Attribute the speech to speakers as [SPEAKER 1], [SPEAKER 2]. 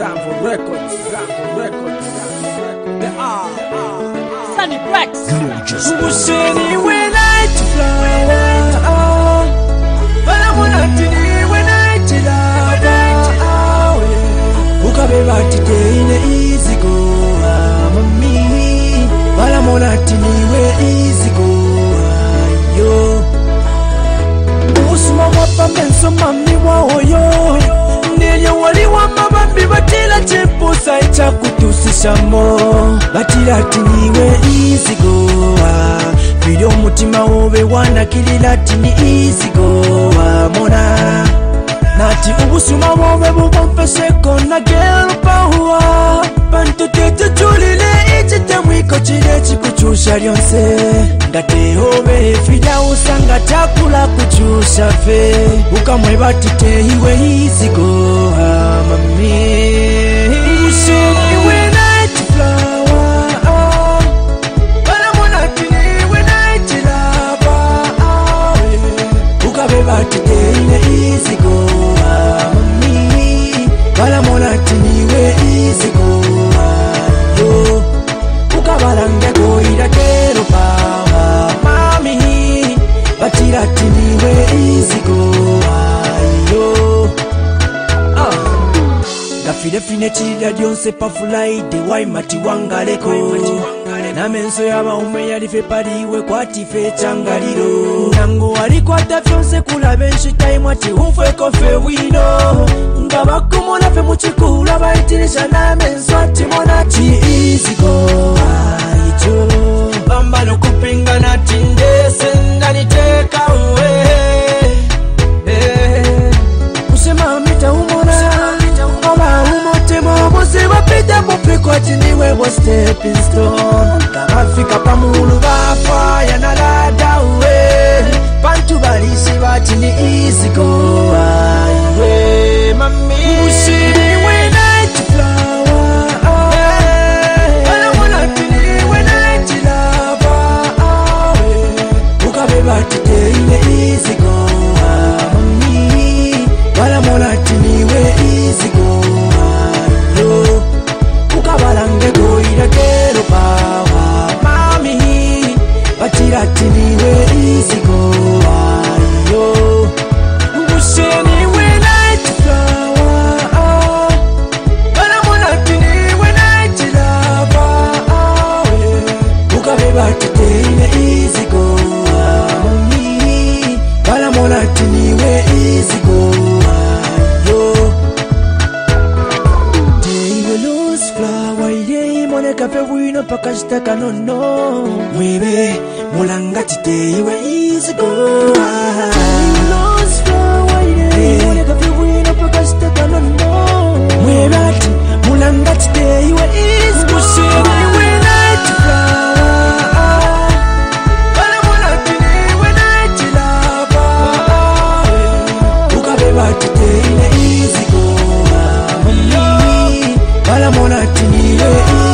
[SPEAKER 1] Rambo Records, Records, Records. Sunny Who said he when I But I wanna I fly. Who can be back today in the easy go? Mami, but I wanna easy go. kutusisamo batilatiniwe isigowa bili omutima wobe wanakilila tini isigowa mona nati ubusuma bwobe bubomfeseko nagelupahuwa tetutulile ichitemwiko chile chikuchusha lyonse ngatehobe fidausa ngatakula kuchusha fe ukamwe batitehiwe isigowa mami filefine ekirira lyonse pafulaide waimatiwangaleko namenso yabaume yalifepaliwe kwatife ecyangaliro nango walikwata vyonse kulaba enshitaimu ati ufwekofe bwino nga bakumulafe mukikulu abaitirisha namenso ati mona ti isigo stepping stone ndakafika pamulu vakwa yanaladauwe bantu varisi vatini isikoaiwe mami tiniwe izigo ami balamona tiniwe izigo ayo tiniwe lose flower ye moneka pe wino paka jitaka nono mwebe molanga titeiwe izigo ayo yeah.